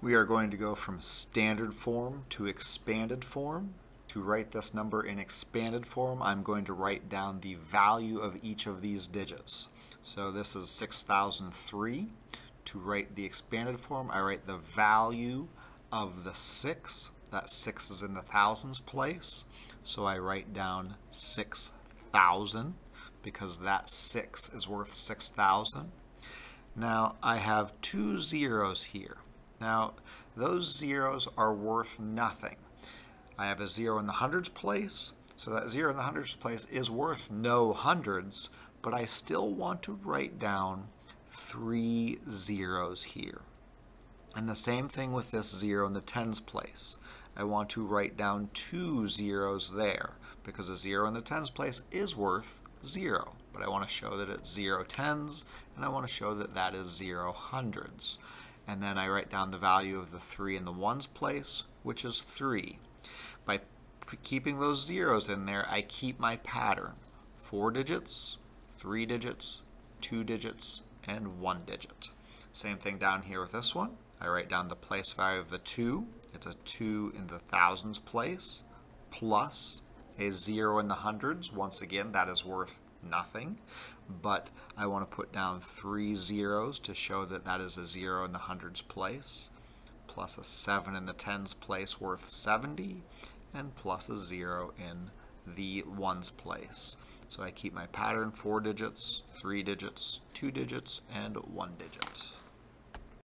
We are going to go from standard form to expanded form. To write this number in expanded form, I'm going to write down the value of each of these digits. So this is 6003. To write the expanded form, I write the value of the 6. That 6 is in the thousands place. So I write down 6,000 because that 6 is worth 6,000. Now I have two zeros here. Now those zeros are worth nothing. I have a zero in the hundreds place, so that zero in the hundreds place is worth no hundreds, but I still want to write down three zeros here. And the same thing with this zero in the tens place. I want to write down two zeros there because a zero in the tens place is worth 0. But I want to show that it's zero tens and I want to show that that is 0 hundreds. And then I write down the value of the 3 in the ones place, which is 3. By keeping those zeros in there, I keep my pattern. Four digits, three digits, two digits, and one digit. Same thing down here with this one. I write down the place value of the 2. It's a 2 in the thousands place, plus a 0 in the hundreds. Once again, that is worth nothing, but I want to put down three zeros to show that that is a 0 in the hundreds place, plus a 7 in the tens place worth 70, and plus a 0 in the ones place. So I keep my pattern four digits, three digits, two digits, and one digit.